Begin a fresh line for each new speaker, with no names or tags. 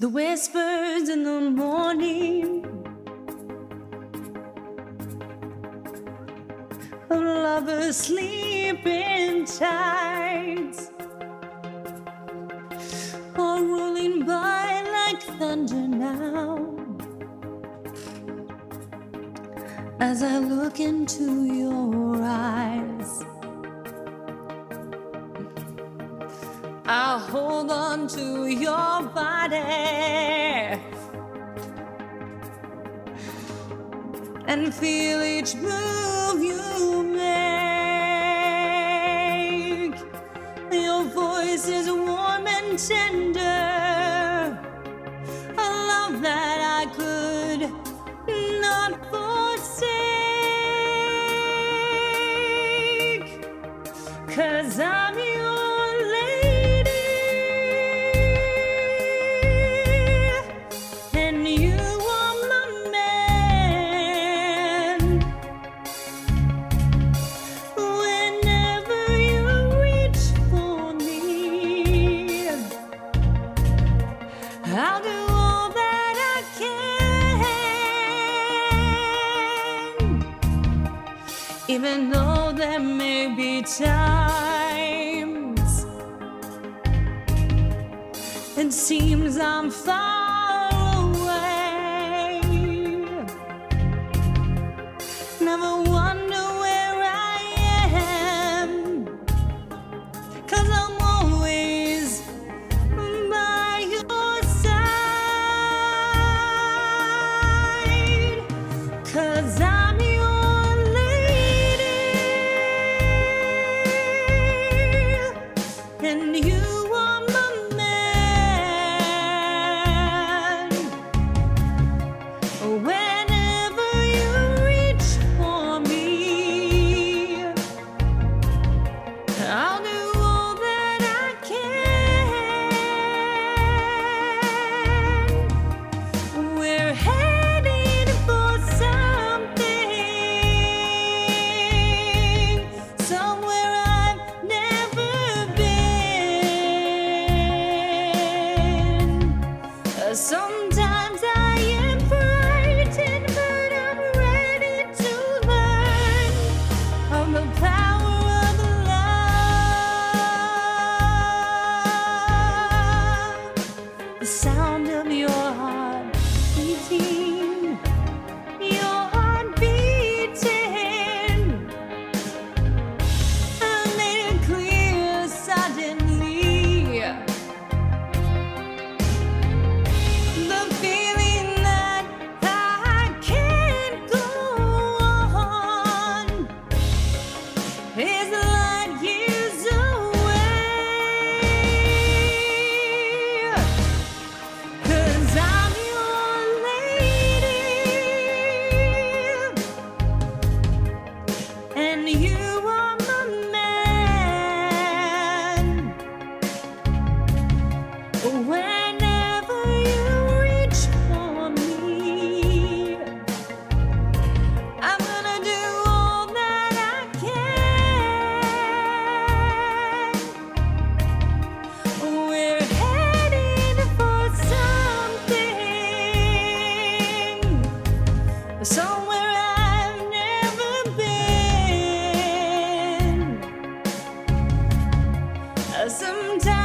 The whispers in the morning of lovers sleeping tight are rolling by like thunder now. As I look into your eyes, I hold on to your body and feel each move you make. Your voice is warm and tender, I'll do all that I can. Even though there may be times it seems I'm far Sometimes